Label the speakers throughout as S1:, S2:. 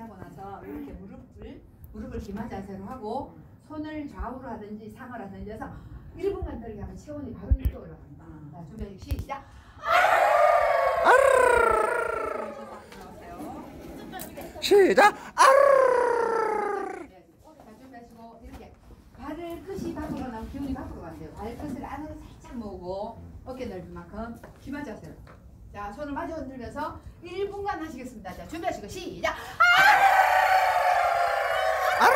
S1: 자고 나서 이렇게 무릎을 무릎을 기마 자세로 하고 손을 좌우로 하든지 상으로 하든지 해서 1분간 들게 하면 체온이 바로 이렇게 올라갑니다. 자, 준비 시작.
S2: 시작.
S1: 자, 준비하시고 이렇게 발을 끝이 밖으로 나면 기운이 밖으로 간대요. 발 끝을 안으로 살짝 모으고 어깨 넓은 만큼 기마 자세로. 자, 손을 마주 흔들면서 1분간 하시겠습니다. 자, 준비하시고 시작. 그랑프리.
S3: 아,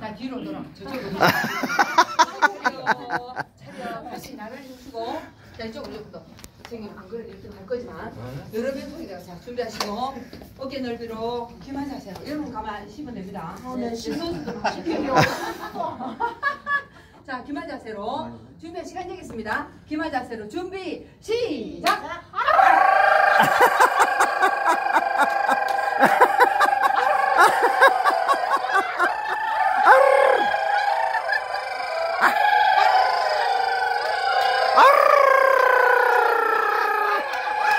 S1: 자 뒤로 돌아 저쪽으로 차려 다시 나를 주시고 자 이쪽으로 선생님 안 그래도 이렇게 갈 거지만 네. 여러 명통이다가 자 준비하시고 어깨 넓이로 기만 자세요. 여러분 가만 쉬면 됩니다.
S3: 아, 네.
S1: 네 신선수도 막 시켜요. 자 귀만 자세로 준비 시간 되겠습니다. 기만 자세로 준비 시작. 아르